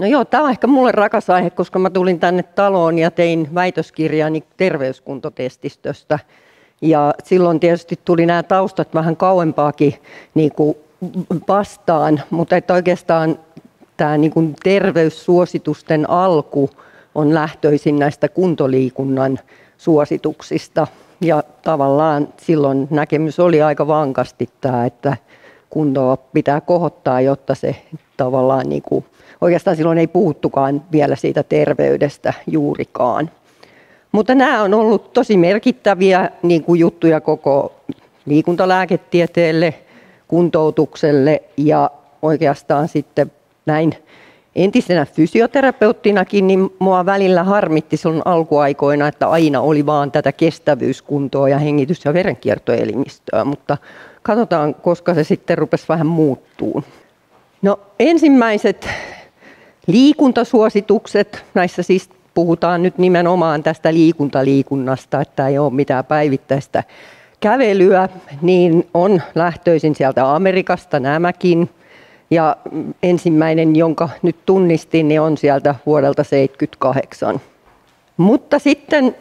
No joo, tämä on ehkä mulle rakas aihe, koska mä tulin tänne taloon ja tein väitöskirjani terveyskuntotestistöstä. Ja silloin tietysti tuli nämä taustat vähän kauempaakin niin kuin vastaan, mutta että oikeastaan tämä niin kuin terveyssuositusten alku on lähtöisin näistä kuntoliikunnan suosituksista. Ja tavallaan silloin näkemys oli aika vankasti tämä, että kuntoa pitää kohottaa, jotta se tavallaan niin kuin, oikeastaan silloin ei puhuttukaan vielä siitä terveydestä juurikaan. Mutta nämä on ollut tosi merkittäviä niin kuin juttuja koko liikuntalääketieteelle, kuntoutukselle ja oikeastaan sitten näin entisenä fysioterapeuttinakin, niin mua välillä harmitti silloin alkuaikoina, että aina oli vaan tätä kestävyyskuntoa ja hengitys- ja verenkiertoelimistöä, mutta katsotaan, koska se sitten rupesi vähän muuttuu. No ensimmäiset liikuntasuositukset, näissä siis puhutaan nyt nimenomaan tästä liikuntaliikunnasta, että ei ole mitään päivittäistä kävelyä, niin on lähtöisin sieltä Amerikasta nämäkin. Ja ensimmäinen, jonka nyt tunnistin, niin on sieltä vuodelta 78. Mutta sitten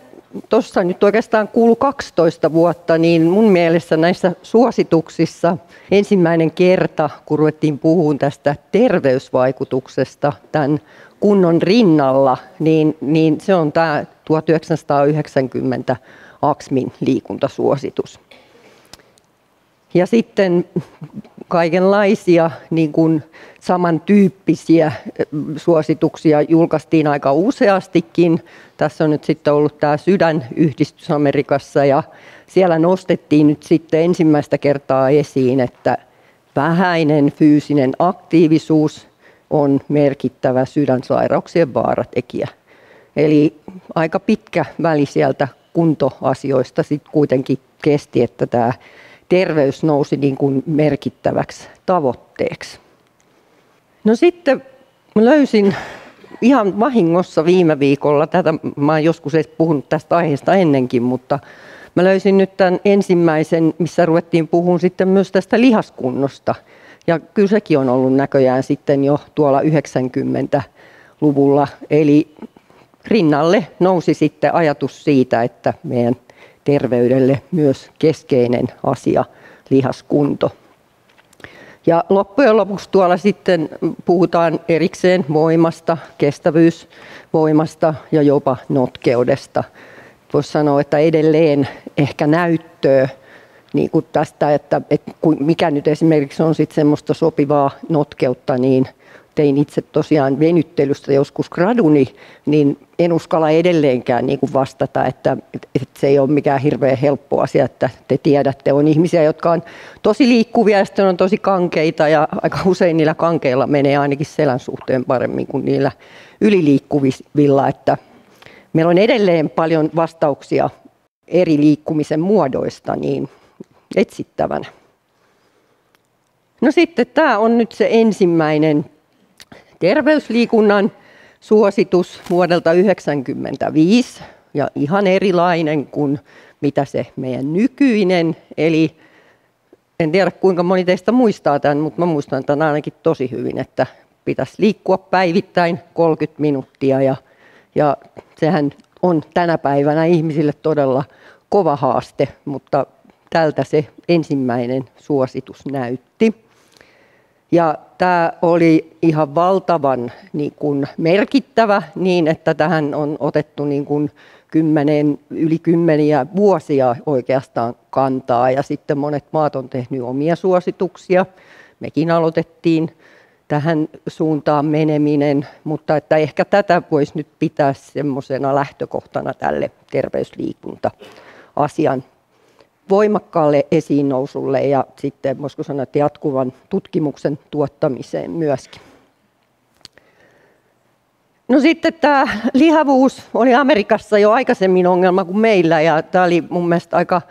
tuossa nyt oikeastaan kuulu 12 vuotta, niin mun mielestä näissä suosituksissa ensimmäinen kerta, kun ruvettiin puhumaan tästä terveysvaikutuksesta tämän kunnon rinnalla, niin, niin se on tämä 1990 AXMin liikuntasuositus. Ja sitten kaikenlaisia niin kuin samantyyppisiä suosituksia julkaistiin aika useastikin. Tässä on nyt sitten ollut tämä sydänyhdistys Amerikassa ja siellä nostettiin nyt sitten ensimmäistä kertaa esiin, että vähäinen fyysinen aktiivisuus on merkittävä sydänsairauksien vaaratekijä. Eli aika pitkä väli sieltä kuntoasioista sitten kuitenkin kesti, että tämä terveys nousi niin kuin merkittäväksi tavoitteeksi. No sitten löysin ihan vahingossa viime viikolla, tätä mä olen joskus edes puhunut tästä aiheesta ennenkin, mutta mä löysin nyt tämän ensimmäisen, missä ruvettiin puhumaan sitten myös tästä lihaskunnosta. Ja kyllä sekin on ollut näköjään sitten jo tuolla 90-luvulla. Eli rinnalle nousi sitten ajatus siitä, että meidän terveydelle myös keskeinen asia lihaskunto. Ja loppujen lopuksi tuolla sitten puhutaan erikseen voimasta, kestävyysvoimasta ja jopa notkeudesta. Voisi sanoa, että edelleen ehkä näyttöä niin kuin tästä, että, että mikä nyt esimerkiksi on sitten semmoista sopivaa notkeutta, niin – tein itse tosiaan venyttelystä joskus graduni, niin en uskalla edelleenkään niin kuin vastata, että, että se ei ole mikään hirveän helppo asia, että te tiedätte, on ihmisiä, jotka on tosi liikkuvia ja sitten on tosi kankeita ja aika usein niillä kankeilla menee ainakin selän suhteen paremmin kuin niillä yliliikkuvilla, että meillä on edelleen paljon vastauksia eri liikkumisen muodoista niin etsittävänä. No sitten tämä on nyt se ensimmäinen terveysliikunnan suositus vuodelta 1995 ja ihan erilainen kuin mitä se meidän nykyinen. Eli en tiedä kuinka moni teistä muistaa tämän, mutta mä muistan tämän ainakin tosi hyvin, että pitäisi liikkua päivittäin 30 minuuttia ja, ja sehän on tänä päivänä ihmisille todella kova haaste, mutta tältä se ensimmäinen suositus näytti. Ja tämä oli ihan valtavan niin kuin merkittävä niin, että tähän on otettu niin kuin kymmenen, yli kymmeniä vuosia oikeastaan kantaa. Ja sitten monet maat on tehnyt omia suosituksia. Mekin aloitettiin tähän suuntaan meneminen, mutta että ehkä tätä voisi nyt pitää semmoisena lähtökohtana tälle terveysliikunta-asian voimakkaalle esiin nousulle ja sitten voisiko sanoa, että jatkuvan tutkimuksen tuottamiseen myöskin. No sitten tämä lihavuus oli Amerikassa jo aikaisemmin ongelma kuin meillä ja tämä oli mun mielestä aika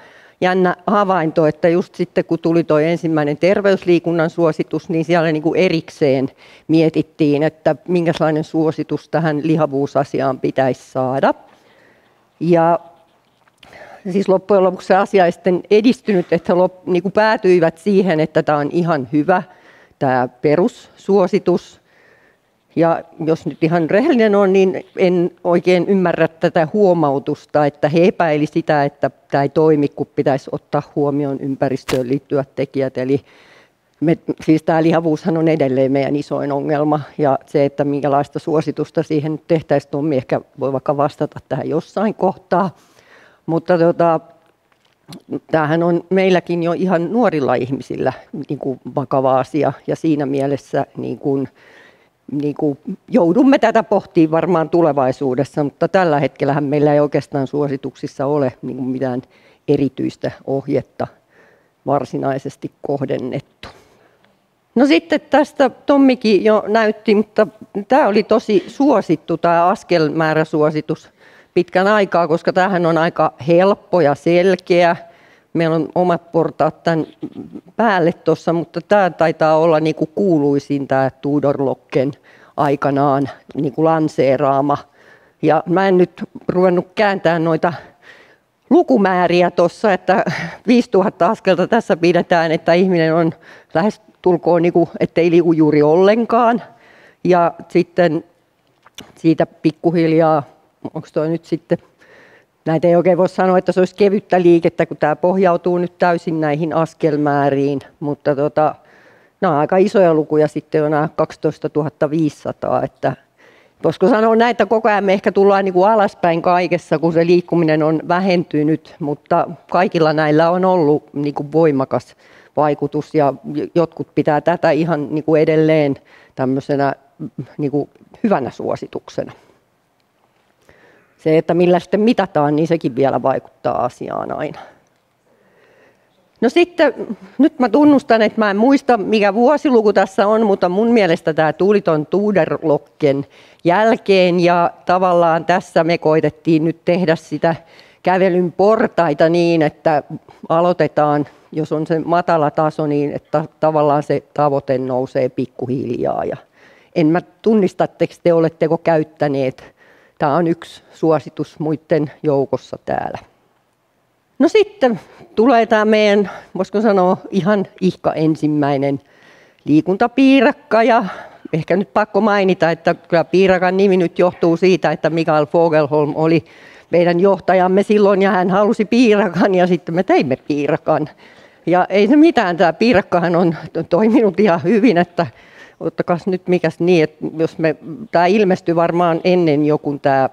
jännä havainto, että just sitten kun tuli tuo ensimmäinen terveysliikunnan suositus, niin siellä niin kuin erikseen mietittiin, että minkälainen suositus tähän lihavuusasiaan pitäisi saada. Ja siis loppujen lopuksi se asia ei sitten edistynyt, että he lop, niin kuin päätyivät siihen, että tämä on ihan hyvä, tämä perussuositus. Ja jos nyt ihan rehellinen on, niin en oikein ymmärrä tätä huomautusta, että he epäili sitä, että tämä ei toimi, kun pitäisi ottaa huomioon ympäristöön liittyvät tekijät. Eli me, siis tämä lihavuushan on edelleen meidän isoin ongelma ja se, että minkälaista suositusta siihen tehtäisiin, Tommi ehkä voi vaikka vastata tähän jossain kohtaa. Mutta tota, tämähän on meilläkin jo ihan nuorilla ihmisillä niin kuin vakava asia. Ja siinä mielessä niin kuin, niin kuin joudumme tätä pohtimaan varmaan tulevaisuudessa, mutta tällä hetkellä meillä ei oikeastaan suosituksissa ole niin kuin mitään erityistä ohjetta varsinaisesti kohdennettu. No sitten tästä Tommikin jo näytti, mutta tämä oli tosi suosittu, tämä askelmääräsuositus pitkän aikaa, koska tämähän on aika helppo ja selkeä. Meillä on omat portaat tämän päälle tuossa, mutta tämä taitaa olla niin kuin kuuluisin tämä Tudor-lokken aikanaan niin kuin lanseeraama. Ja mä en nyt ruvennut kääntää noita lukumääriä tuossa, että 5000 askelta tässä pidetään, että ihminen on lähes tulkoon, niin kuin, ettei liiku juuri ollenkaan. Ja sitten siitä pikkuhiljaa, onko tuo nyt sitten, näitä ei oikein voi sanoa, että se olisi kevyttä liikettä, kun tämä pohjautuu nyt täysin näihin askelmääriin, mutta tota, nämä on aika isoja lukuja sitten on nämä 12 500, että voisiko sanoa näitä koko ajan me ehkä tullaan niin kuin alaspäin kaikessa, kun se liikkuminen on vähentynyt, mutta kaikilla näillä on ollut niin kuin voimakas vaikutus ja jotkut pitää tätä ihan niin kuin edelleen tämmöisenä niin kuin hyvänä suosituksena. Se, että millä sitten mitataan, niin sekin vielä vaikuttaa asiaan aina. No sitten, nyt mä tunnustan, että mä en muista mikä vuosiluku tässä on, mutta mun mielestä tämä tuuliton Tuuderlokken jälkeen ja tavallaan tässä me koitettiin nyt tehdä sitä kävelyn portaita niin, että aloitetaan, jos on se matala taso, niin että tavallaan se tavoite nousee pikkuhiljaa. Ja en mä tunnistatteko te, oletteko käyttäneet. Tämä on yksi suositus muiden joukossa täällä. No sitten tulee tämä meidän, voisiko sanoa, ihan ihka ensimmäinen liikuntapiirakka ja ehkä nyt pakko mainita, että kyllä piirakan nimi nyt johtuu siitä, että Mikael Fogelholm oli meidän johtajamme silloin ja hän halusi piirakan ja sitten me teimme piirakan. Ja ei se mitään, tämä piirakkahan on toiminut ihan hyvin, että ottakaa nyt mikäs niin, että jos me, tämä ilmestyi varmaan ennen joku tämä,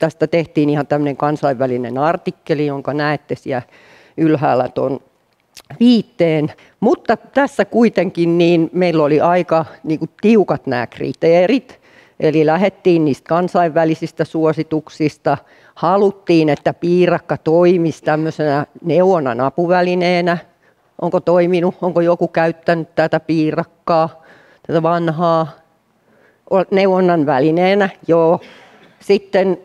tästä tehtiin ihan tämmöinen kansainvälinen artikkeli, jonka näette siellä ylhäällä tuon viitteen, mutta tässä kuitenkin niin meillä oli aika niin kuin tiukat nämä kriteerit, eli lähettiin niistä kansainvälisistä suosituksista, haluttiin, että piirakka toimisi tämmöisenä neuvonnan apuvälineenä. Onko toiminut, onko joku käyttänyt tätä piirakkaa, tätä vanhaa neuvonnan välineenä? Joo. Sitten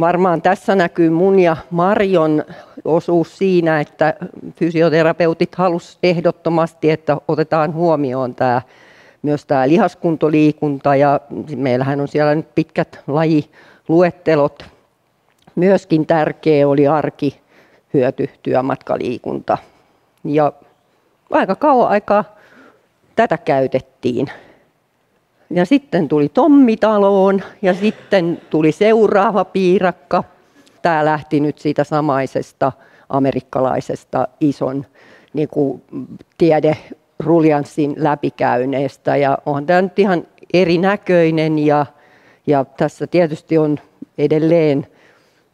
varmaan tässä näkyy mun ja Marion osuus siinä, että fysioterapeutit halusivat ehdottomasti, että otetaan huomioon tämä, myös tämä lihaskuntoliikunta ja meillähän on siellä nyt pitkät lajiluettelot myöskin tärkeä oli arki, hyöty, työmatkaliikunta. Ja aika kauan aikaa tätä käytettiin. Ja sitten tuli Tommitaloon ja sitten tuli seuraava piirakka. Tämä lähti nyt siitä samaisesta amerikkalaisesta ison niin kuin tiede ruljanssin läpikäyneestä. Ja on tämä nyt ihan erinäköinen ja, ja tässä tietysti on edelleen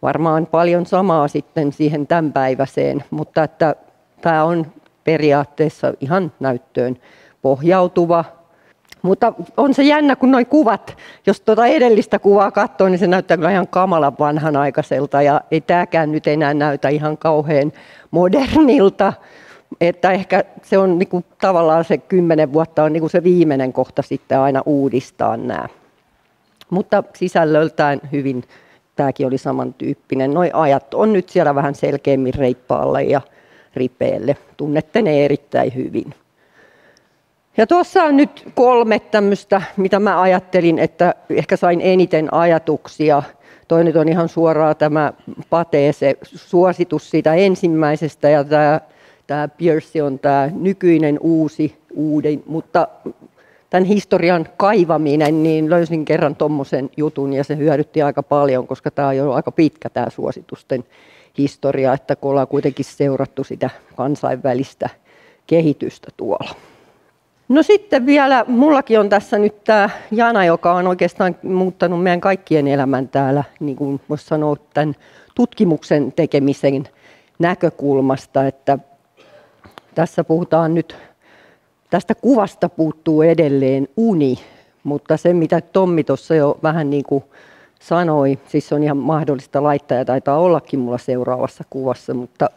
varmaan paljon samaa sitten siihen tämänpäiväiseen, mutta että tämä on periaatteessa ihan näyttöön pohjautuva. Mutta on se jännä, kun nuo kuvat, jos tuota edellistä kuvaa katsoo, niin se näyttää kyllä ihan kamalan vanhanaikaiselta ja ei tämäkään nyt enää näytä ihan kauhean modernilta. Että ehkä se on niin kuin, tavallaan se kymmenen vuotta on niin kuin se viimeinen kohta sitten aina uudistaa nämä. Mutta sisällöltään hyvin tämäkin oli samantyyppinen. Noi ajat on nyt siellä vähän selkeämmin reippaalle ja ripeelle. Tunnette ne erittäin hyvin. Ja tuossa on nyt kolme tämmöistä, mitä mä ajattelin, että ehkä sain eniten ajatuksia. Toinen on ihan suoraan tämä Pate, se suositus siitä ensimmäisestä, ja tämä, tämä Pierce on tämä nykyinen uusi, uuden, mutta tämän historian kaivaminen, niin löysin kerran tuommoisen jutun ja se hyödytti aika paljon, koska tämä on jo aika pitkä tämä suositusten historia, että kun ollaan kuitenkin seurattu sitä kansainvälistä kehitystä tuolla. No sitten vielä, mullakin on tässä nyt tämä Jana, joka on oikeastaan muuttanut meidän kaikkien elämän täällä, niin kuin voisi sanoa, tämän tutkimuksen tekemisen näkökulmasta, että tässä puhutaan nyt, tästä kuvasta puuttuu edelleen uni, mutta se mitä Tommi tuossa jo vähän niin kuin sanoi, siis on ihan mahdollista laittaa ja taitaa ollakin mulla seuraavassa kuvassa, mutta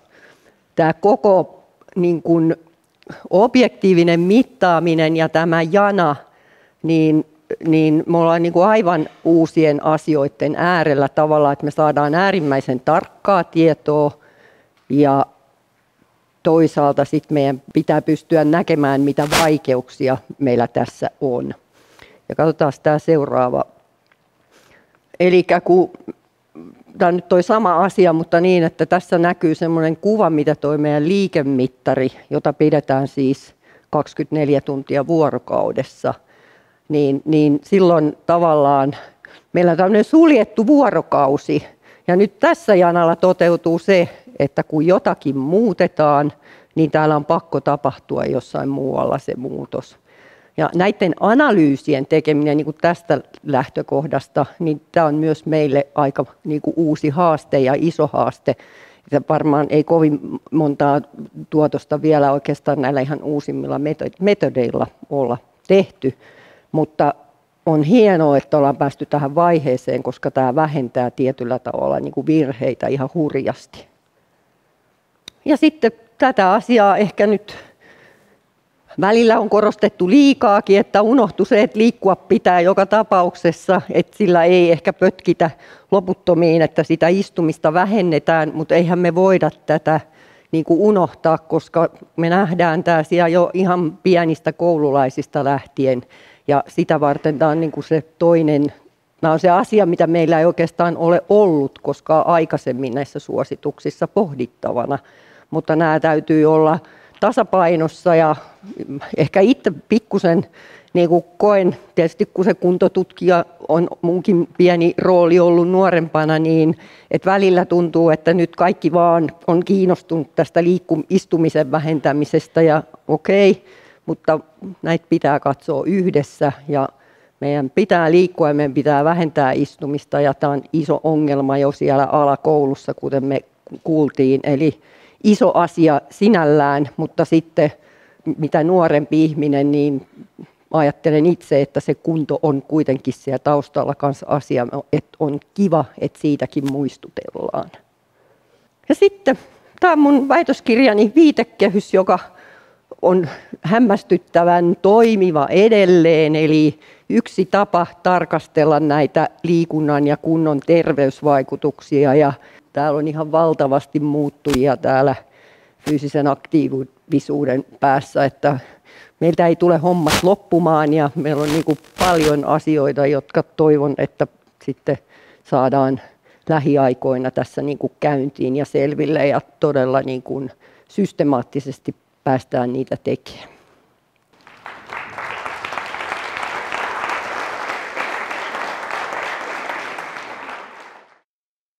tämä koko niin kuin objektiivinen mittaaminen ja tämä jana, niin, niin me ollaan niin kuin aivan uusien asioiden äärellä tavalla, että me saadaan äärimmäisen tarkkaa tietoa ja toisaalta sitten meidän pitää pystyä näkemään, mitä vaikeuksia meillä tässä on. Ja katsotaan tämä seuraava. Eli kun tämä on nyt toi sama asia, mutta niin, että tässä näkyy semmoinen kuva, mitä toi meidän liikemittari, jota pidetään siis 24 tuntia vuorokaudessa, niin, niin silloin tavallaan meillä on tämmöinen suljettu vuorokausi. Ja nyt tässä janalla toteutuu se, että kun jotakin muutetaan, niin täällä on pakko tapahtua jossain muualla se muutos. Ja näiden analyysien tekeminen niin kuin tästä lähtökohdasta, niin tämä on myös meille aika niin kuin uusi haaste ja iso haaste. Että varmaan ei kovin montaa tuotosta vielä oikeastaan näillä ihan uusimmilla metodeilla olla tehty, mutta on hienoa, että ollaan päästy tähän vaiheeseen, koska tämä vähentää tietyllä tavalla niin kuin virheitä ihan hurjasti. Ja sitten tätä asiaa ehkä nyt Välillä on korostettu liikaakin, että unohtu se, että liikkua pitää joka tapauksessa, että sillä ei ehkä pötkitä loputtomiin, että sitä istumista vähennetään, mutta eihän me voida tätä niin kuin unohtaa, koska me nähdään tämä siellä jo ihan pienistä koululaisista lähtien. Ja sitä varten tämä on niin kuin se toinen, tämä on se asia, mitä meillä ei oikeastaan ole ollut, koska aikaisemmin näissä suosituksissa pohdittavana. Mutta nämä täytyy olla tasapainossa ja ehkä itse pikkusen niin kuin koen, tietysti kun se kuntotutkija on munkin pieni rooli ollut nuorempana, niin että välillä tuntuu, että nyt kaikki vaan on kiinnostunut tästä liikkum- istumisen vähentämisestä ja okei, okay, mutta näitä pitää katsoa yhdessä ja meidän pitää liikkua ja meidän pitää vähentää istumista ja tämä on iso ongelma jo siellä alakoulussa, kuten me kuultiin, eli iso asia sinällään, mutta sitten mitä nuorempi ihminen, niin ajattelen itse, että se kunto on kuitenkin siellä taustalla kanssa asia, että on kiva, että siitäkin muistutellaan. Ja sitten tämä on mun väitöskirjani viitekehys, joka on hämmästyttävän toimiva edelleen, eli yksi tapa tarkastella näitä liikunnan ja kunnon terveysvaikutuksia ja Täällä on ihan valtavasti muuttujia täällä fyysisen aktiivisuuden päässä, että meiltä ei tule hommat loppumaan ja meillä on niin paljon asioita, jotka toivon, että sitten saadaan lähiaikoina tässä niin kuin käyntiin ja selville ja todella niin kuin systemaattisesti päästään niitä tekemään.